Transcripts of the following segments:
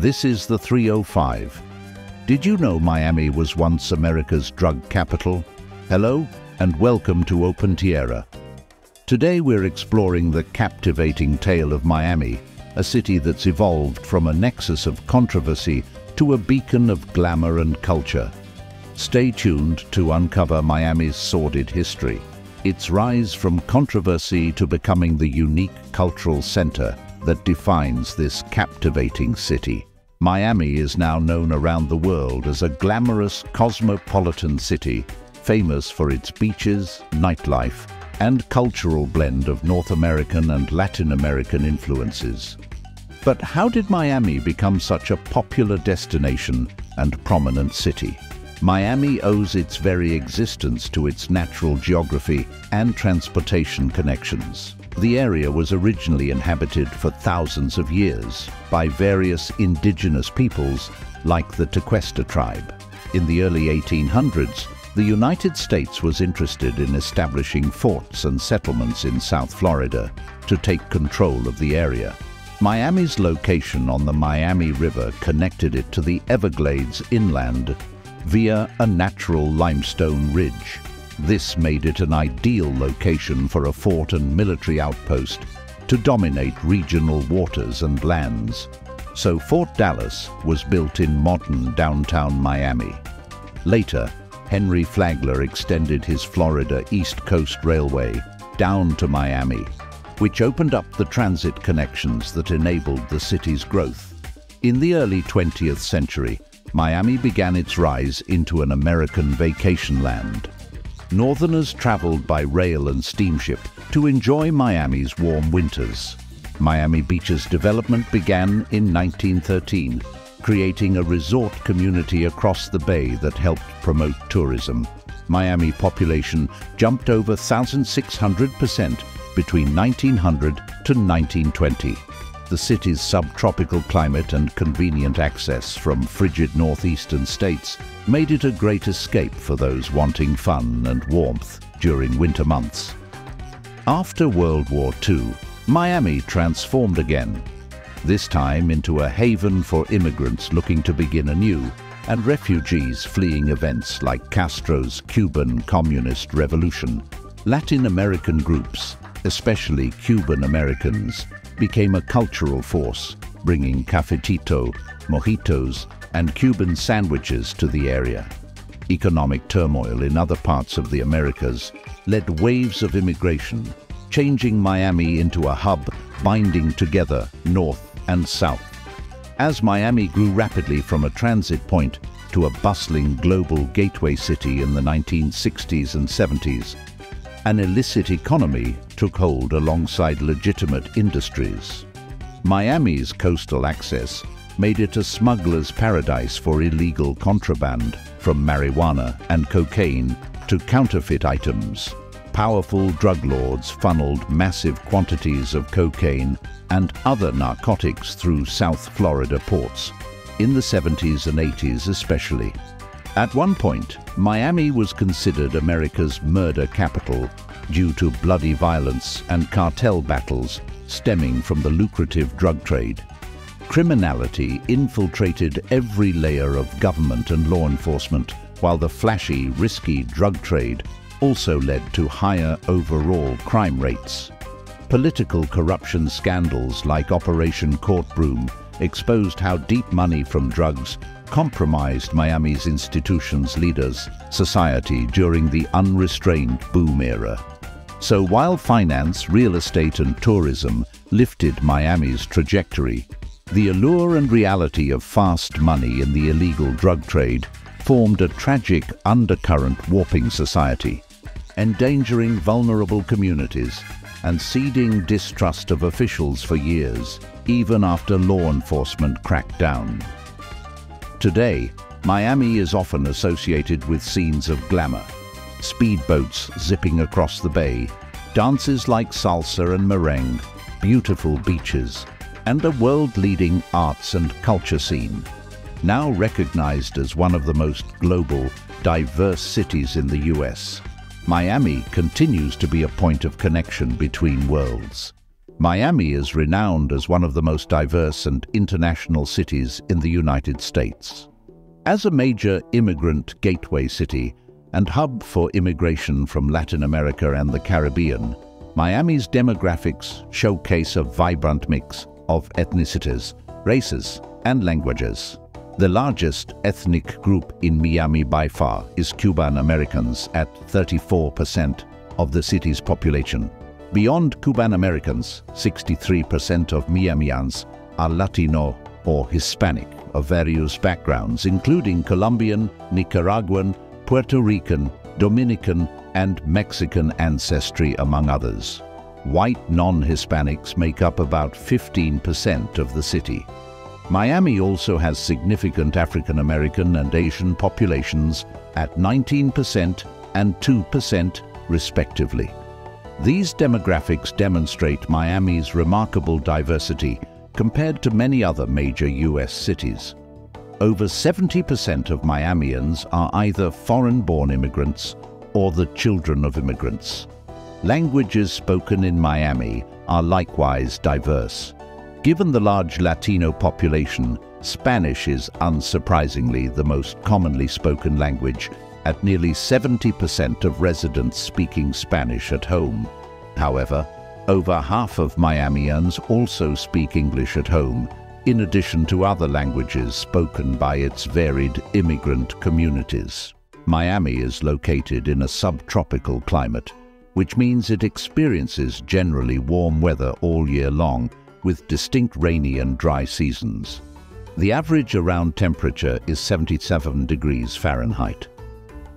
This is the 305. Did you know Miami was once America's drug capital? Hello and welcome to Opentiera. Today we're exploring the captivating tale of Miami, a city that's evolved from a nexus of controversy to a beacon of glamour and culture. Stay tuned to uncover Miami's sordid history, its rise from controversy to becoming the unique cultural center that defines this captivating city. Miami is now known around the world as a glamorous cosmopolitan city, famous for its beaches, nightlife, and cultural blend of North American and Latin American influences. But how did Miami become such a popular destination and prominent city? Miami owes its very existence to its natural geography and transportation connections. The area was originally inhabited for thousands of years by various indigenous peoples like the Tequesta tribe. In the early 1800s, the United States was interested in establishing forts and settlements in South Florida to take control of the area. Miami's location on the Miami River connected it to the Everglades inland via a natural limestone ridge. This made it an ideal location for a fort and military outpost to dominate regional waters and lands. So Fort Dallas was built in modern downtown Miami. Later, Henry Flagler extended his Florida East Coast Railway down to Miami, which opened up the transit connections that enabled the city's growth. In the early 20th century, Miami began its rise into an American vacation land. Northerners traveled by rail and steamship to enjoy Miami's warm winters. Miami Beach's development began in 1913, creating a resort community across the bay that helped promote tourism. Miami population jumped over 1,600% between 1900 to 1920 the city's subtropical climate and convenient access from frigid northeastern states made it a great escape for those wanting fun and warmth during winter months. After World War II, Miami transformed again, this time into a haven for immigrants looking to begin anew and refugees fleeing events like Castro's Cuban Communist Revolution. Latin American groups, especially Cuban Americans, became a cultural force, bringing cafecito, mojitos, and Cuban sandwiches to the area. Economic turmoil in other parts of the Americas led waves of immigration, changing Miami into a hub binding together North and South. As Miami grew rapidly from a transit point to a bustling global gateway city in the 1960s and 70s, an illicit economy took hold alongside legitimate industries. Miami's coastal access made it a smuggler's paradise for illegal contraband, from marijuana and cocaine to counterfeit items. Powerful drug lords funneled massive quantities of cocaine and other narcotics through South Florida ports, in the 70s and 80s especially. At one point, Miami was considered America's murder capital due to bloody violence and cartel battles stemming from the lucrative drug trade. Criminality infiltrated every layer of government and law enforcement, while the flashy, risky drug trade also led to higher overall crime rates. Political corruption scandals like Operation Court Broom exposed how deep money from drugs compromised Miami's institutions, leaders, society during the unrestrained boom era. So while finance, real estate and tourism lifted Miami's trajectory, the allure and reality of fast money in the illegal drug trade formed a tragic undercurrent warping society, endangering vulnerable communities and seeding distrust of officials for years, even after law enforcement cracked down. Today, Miami is often associated with scenes of glamour, speedboats zipping across the bay, dances like salsa and merengue, beautiful beaches, and a world-leading arts and culture scene. Now recognized as one of the most global, diverse cities in the US, Miami continues to be a point of connection between worlds. Miami is renowned as one of the most diverse and international cities in the United States. As a major immigrant gateway city and hub for immigration from Latin America and the Caribbean, Miami's demographics showcase a vibrant mix of ethnicities, races and languages. The largest ethnic group in Miami by far is Cuban Americans at 34% of the city's population. Beyond Cuban Americans, 63% of Miamians are Latino or Hispanic of various backgrounds, including Colombian, Nicaraguan, Puerto Rican, Dominican, and Mexican ancestry, among others. White non-Hispanics make up about 15% of the city. Miami also has significant African American and Asian populations at 19% and 2% respectively. These demographics demonstrate Miami's remarkable diversity compared to many other major U.S. cities. Over 70% of Miamians are either foreign-born immigrants or the children of immigrants. Languages spoken in Miami are likewise diverse. Given the large Latino population, Spanish is unsurprisingly the most commonly spoken language at nearly 70% of residents speaking Spanish at home. However, over half of Miamians also speak English at home, in addition to other languages spoken by its varied immigrant communities. Miami is located in a subtropical climate, which means it experiences generally warm weather all year long, with distinct rainy and dry seasons. The average around temperature is 77 degrees Fahrenheit.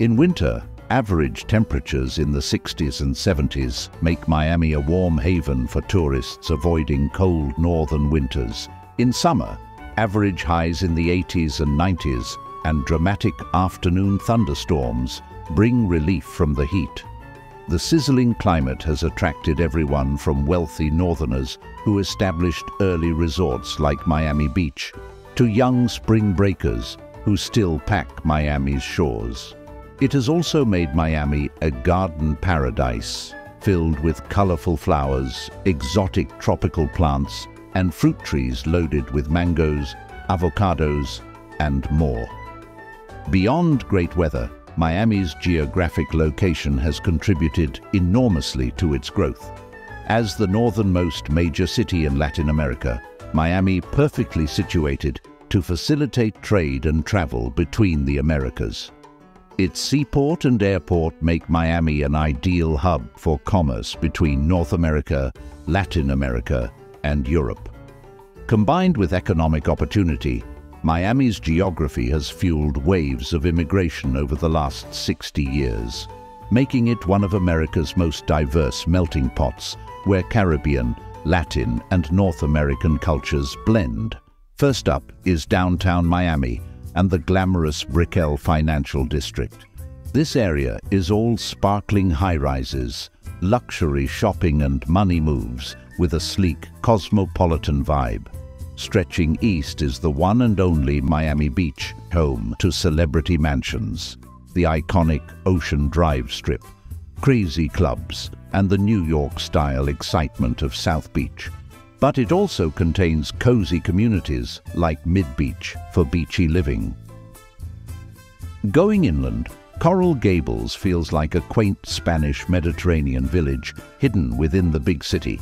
In winter, average temperatures in the 60s and 70s make Miami a warm haven for tourists avoiding cold northern winters. In summer, average highs in the 80s and 90s and dramatic afternoon thunderstorms bring relief from the heat. The sizzling climate has attracted everyone from wealthy northerners who established early resorts like Miami Beach to young spring breakers who still pack Miami's shores. It has also made Miami a garden paradise filled with colorful flowers, exotic tropical plants, and fruit trees loaded with mangoes, avocados, and more. Beyond great weather, Miami's geographic location has contributed enormously to its growth. As the northernmost major city in Latin America, Miami perfectly situated to facilitate trade and travel between the Americas. Its seaport and airport make Miami an ideal hub for commerce between North America, Latin America, and Europe. Combined with economic opportunity, Miami's geography has fueled waves of immigration over the last 60 years, making it one of America's most diverse melting pots where Caribbean, Latin and North American cultures blend. First up is downtown Miami, and the glamorous Brickell Financial District. This area is all sparkling high-rises, luxury shopping and money moves with a sleek, cosmopolitan vibe. Stretching east is the one and only Miami Beach, home to celebrity mansions, the iconic Ocean Drive Strip, crazy clubs, and the New York-style excitement of South Beach but it also contains cozy communities like Mid-Beach for beachy living. Going inland, Coral Gables feels like a quaint Spanish Mediterranean village hidden within the big city.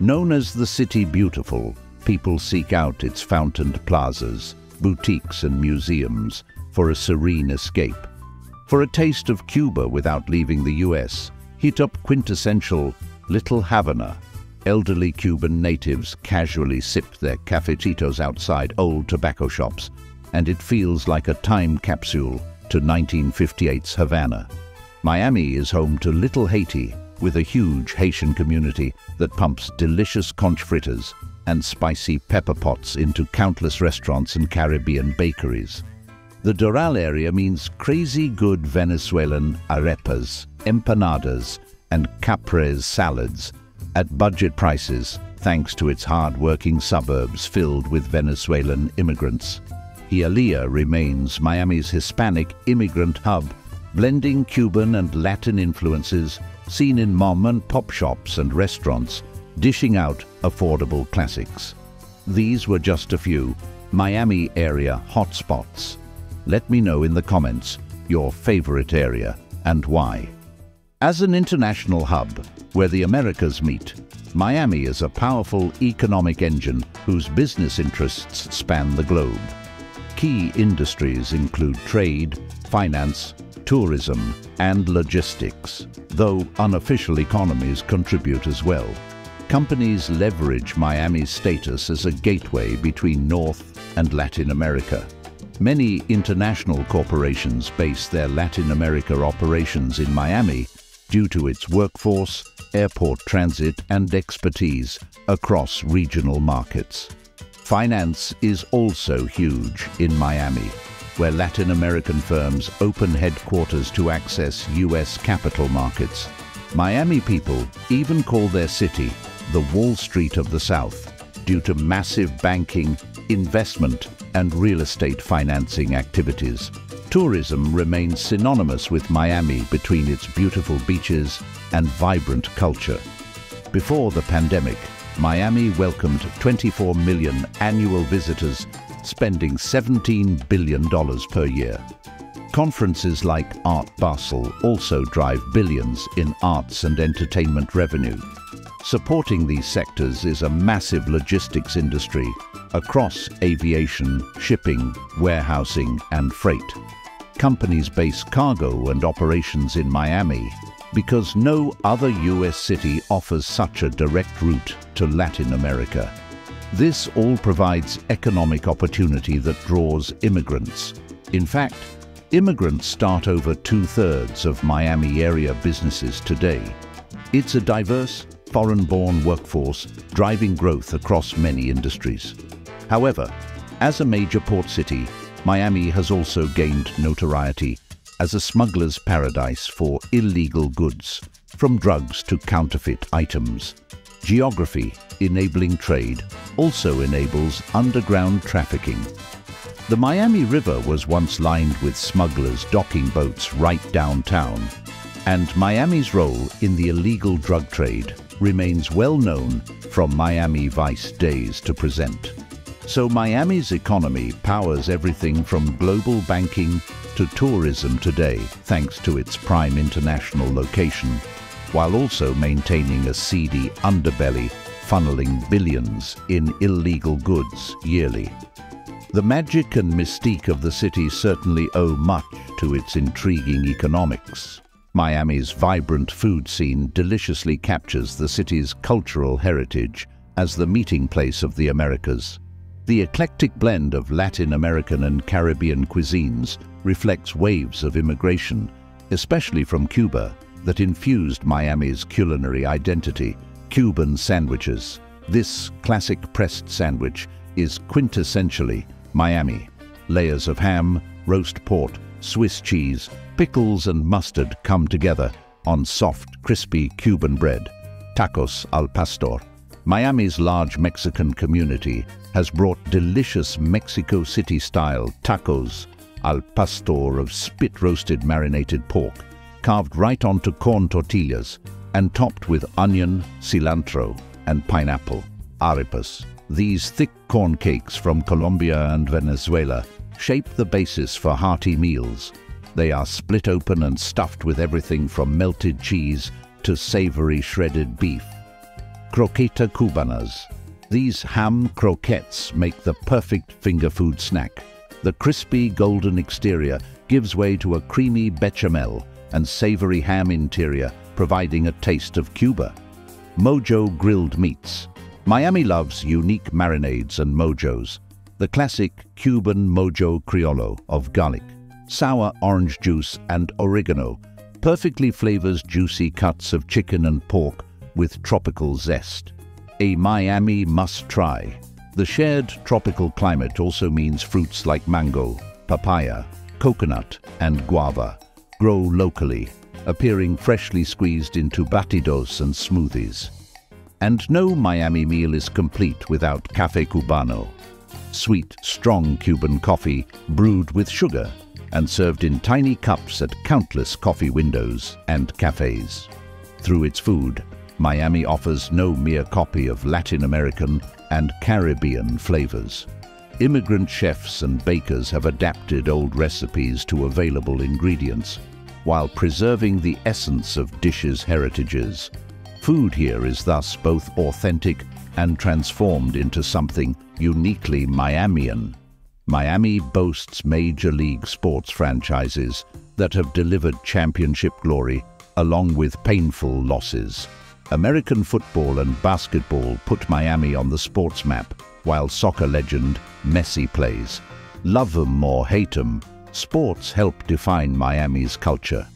Known as the City Beautiful, people seek out its fountained plazas, boutiques and museums for a serene escape. For a taste of Cuba without leaving the US, hit up quintessential Little Havana elderly Cuban natives casually sip their cafecitos outside old tobacco shops, and it feels like a time capsule to 1958's Havana. Miami is home to Little Haiti, with a huge Haitian community that pumps delicious conch fritters and spicy pepper pots into countless restaurants and Caribbean bakeries. The Doral area means crazy good Venezuelan arepas, empanadas, and capres salads at budget prices thanks to its hard-working suburbs filled with Venezuelan immigrants. Hialeah remains Miami's Hispanic immigrant hub, blending Cuban and Latin influences seen in mom and pop shops and restaurants dishing out affordable classics. These were just a few Miami area hotspots. Let me know in the comments your favorite area and why. As an international hub where the Americas meet, Miami is a powerful economic engine whose business interests span the globe. Key industries include trade, finance, tourism and logistics, though unofficial economies contribute as well. Companies leverage Miami's status as a gateway between North and Latin America. Many international corporations base their Latin America operations in Miami due to its workforce, airport transit and expertise across regional markets. Finance is also huge in Miami, where Latin American firms open headquarters to access U.S. capital markets. Miami people even call their city the Wall Street of the South due to massive banking, investment and real estate financing activities. Tourism remains synonymous with Miami between its beautiful beaches and vibrant culture. Before the pandemic, Miami welcomed 24 million annual visitors, spending $17 billion per year. Conferences like Art Basel also drive billions in arts and entertainment revenue. Supporting these sectors is a massive logistics industry across aviation, shipping, warehousing and freight. Companies base cargo and operations in Miami because no other US city offers such a direct route to Latin America. This all provides economic opportunity that draws immigrants. In fact, immigrants start over two-thirds of Miami area businesses today. It's a diverse, foreign-born workforce driving growth across many industries. However, as a major port city, Miami has also gained notoriety as a smuggler's paradise for illegal goods, from drugs to counterfeit items. Geography, enabling trade, also enables underground trafficking. The Miami River was once lined with smugglers docking boats right downtown, and Miami's role in the illegal drug trade remains well known from Miami Vice days to present. So Miami's economy powers everything from global banking to tourism today thanks to its prime international location, while also maintaining a seedy underbelly funneling billions in illegal goods yearly. The magic and mystique of the city certainly owe much to its intriguing economics. Miami's vibrant food scene deliciously captures the city's cultural heritage as the meeting place of the Americas. The eclectic blend of Latin American and Caribbean cuisines reflects waves of immigration, especially from Cuba, that infused Miami's culinary identity, Cuban sandwiches. This classic pressed sandwich is quintessentially Miami. Layers of ham, roast pork, Swiss cheese, pickles and mustard come together on soft, crispy Cuban bread, tacos al pastor. Miami's large Mexican community has brought delicious Mexico City-style tacos al pastor of spit-roasted marinated pork, carved right onto corn tortillas and topped with onion, cilantro and pineapple, arepas. These thick corn cakes from Colombia and Venezuela shape the basis for hearty meals. They are split open and stuffed with everything from melted cheese to savory shredded beef. Croqueta cubanas. These ham croquettes make the perfect finger food snack. The crispy golden exterior gives way to a creamy bechamel and savory ham interior, providing a taste of Cuba. Mojo grilled meats. Miami loves unique marinades and mojos the classic Cuban Mojo Criollo of garlic, sour orange juice and oregano perfectly flavors juicy cuts of chicken and pork with tropical zest. A Miami must-try. The shared tropical climate also means fruits like mango, papaya, coconut and guava grow locally, appearing freshly squeezed into batidos and smoothies. And no Miami meal is complete without Cafe Cubano, sweet, strong Cuban coffee brewed with sugar and served in tiny cups at countless coffee windows and cafes. Through its food, Miami offers no mere copy of Latin American and Caribbean flavors. Immigrant chefs and bakers have adapted old recipes to available ingredients, while preserving the essence of dishes' heritages. Food here is thus both authentic and transformed into something uniquely Miamian. Miami boasts major league sports franchises that have delivered championship glory along with painful losses. American football and basketball put Miami on the sports map, while soccer legend Messi plays. Love 'em or hate 'em, sports help define Miami's culture.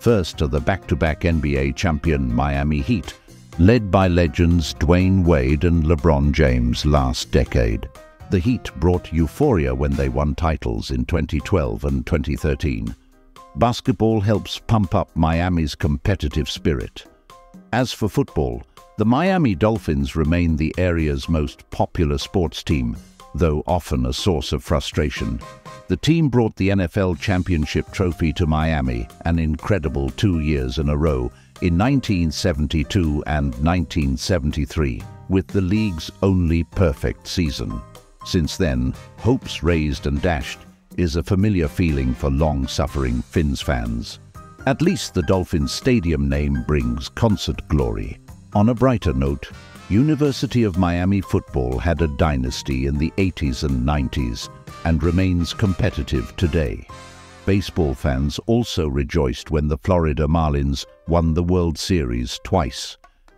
First are the back-to-back -back NBA champion Miami Heat, led by legends Dwyane Wade and LeBron James last decade. The Heat brought euphoria when they won titles in 2012 and 2013. Basketball helps pump up Miami's competitive spirit. As for football, the Miami Dolphins remain the area's most popular sports team, though often a source of frustration. The team brought the NFL championship trophy to Miami an incredible two years in a row in 1972 and 1973, with the league's only perfect season. Since then, hopes raised and dashed is a familiar feeling for long-suffering Fins fans. At least the Dolphins Stadium name brings concert glory. On a brighter note, University of Miami football had a dynasty in the 80s and 90s and remains competitive today. Baseball fans also rejoiced when the Florida Marlins won the World Series twice.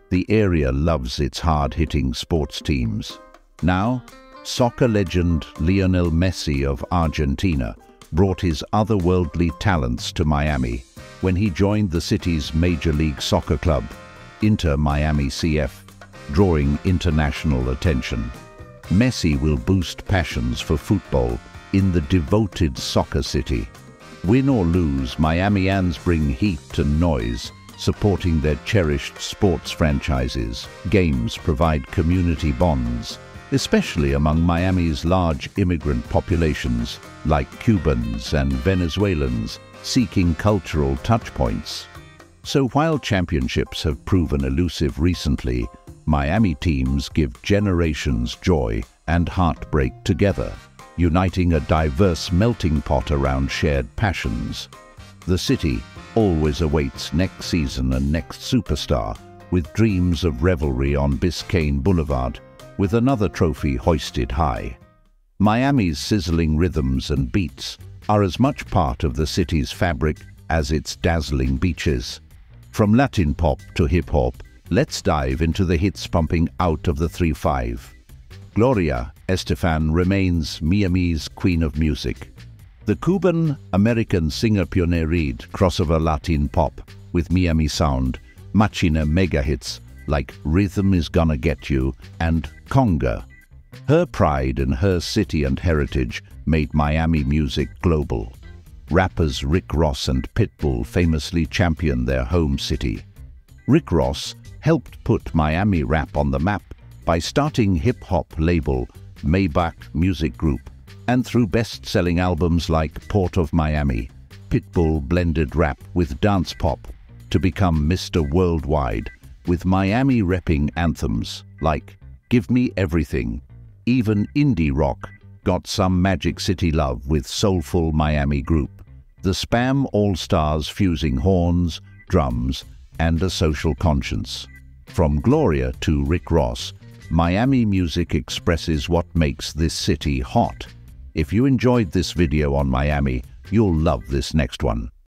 The area loves its hard-hitting sports teams. Now, soccer legend Lionel Messi of Argentina brought his otherworldly talents to Miami when he joined the city's Major League Soccer club, Inter Miami CF, drawing international attention. Messi will boost passions for football in the devoted soccer city. Win or lose, Miamians bring heat and noise, supporting their cherished sports franchises. Games provide community bonds, especially among Miami's large immigrant populations like Cubans and Venezuelans seeking cultural touchpoints. So while championships have proven elusive recently, Miami teams give generations joy and heartbreak together, uniting a diverse melting pot around shared passions. The city always awaits next season and next superstar, with dreams of revelry on Biscayne Boulevard with another trophy hoisted high. Miami's sizzling rhythms and beats are as much part of the city's fabric as its dazzling beaches. From Latin pop to hip-hop, let's dive into the hits pumping out of the 3-5. Gloria Estefan remains Miami's queen of music. The Cuban-American singer pioneered crossover Latin pop with Miami sound, Machine mega hits like Rhythm Is Gonna Get You and Conga. Her pride in her city and heritage made Miami music global. Rappers Rick Ross and Pitbull famously championed their home city. Rick Ross helped put Miami rap on the map by starting hip-hop label Maybach Music Group, and through best-selling albums like Port of Miami, Pitbull blended rap with dance pop to become Mr. Worldwide with Miami repping anthems like Give Me Everything. Even indie rock got some Magic City love with soulful Miami group. The Spam All-Stars fusing horns, drums, and a social conscience. From Gloria to Rick Ross, Miami music expresses what makes this city hot. If you enjoyed this video on Miami, you'll love this next one.